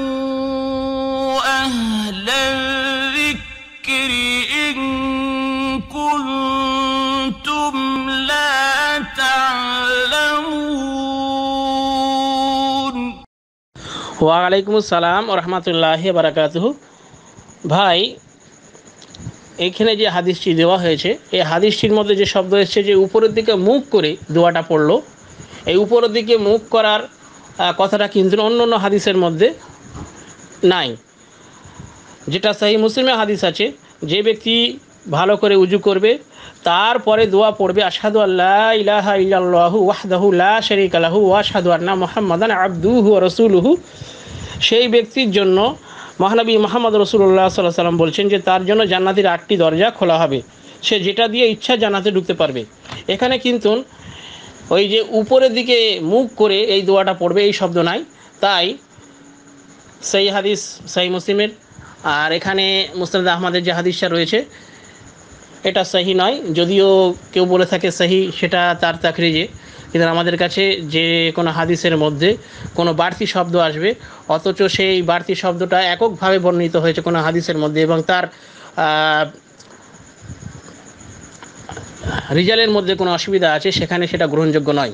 فاسألوا أهل الذكر إن كنتم لا تعلمون ওয়ালাইকুম আসসালাম রহমতুল্লাহ বারাকাতুহু ভাই এখানে যে হাদিসটি দেওয়া হয়েছে এই হাদিসটির মধ্যে যে শব্দ এসেছে যে উপরের দিকে মুখ করে দোয়াটা পড়লো এই উপরের দিকে মুখ করার আহ, কথাটা কিন্তু অন্য অন্য হাদিসের মধ্যে নাই। যেটা সাহি মুসলিমে হাদিস আছে, যে ব্যক্তি ভালো করে উজু করবে, তারপরে দোয়া পড়বে, আশহাদু আল্লাহ ইলাহা ইল্লাল্লাহু ওয়াহদাহু শারীকা লাহু ওয়া আশহাদু আন্না মুহাম্মাদান আবদুহু রাসূলুহু। সেই ব্যক্তির জন্য মহানবী মোহাম্মদ রসুল্লাহ সাল্লাহ সাল্লাম বলছেন যে তার জন্য জান্নাতের আটটি দরজা খোলা হবে। সে যেটা দিয়ে ইচ্ছা জান্নাতে ঢুকতে পারবে। এখানে কিন্তু ওই যে উপরের দিকে মুখ করে এই দোয়াটা পড়বে, এই শব্দ নাই। তাই সেই হাদিস, সেই মুসলিমের, আর এখানে মুসনাদ আহমদের যে হাদিসটা রয়েছে, এটা সহি নয়। যদিও কেউ বলে থাকে সহি, সেটা তার তাকরিজে। কিন্তু আমাদের কাছে যে কোনো হাদিসের মধ্যে কোনো বাড়তি শব্দ আসবে, অথচ সেই বাড়তি শব্দটা এককভাবে বর্ণিত হয়েছে কোনো হাদিসের মধ্যে এবং তার রিজালের মধ্যে কোনো অসুবিধা আছে? সেখানে সেটা গ্রহণযোগ্য নয়।